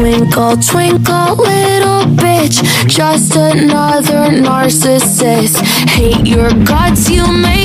Twinkle, twinkle, little bitch. Just another narcissist. Hate your guts, you make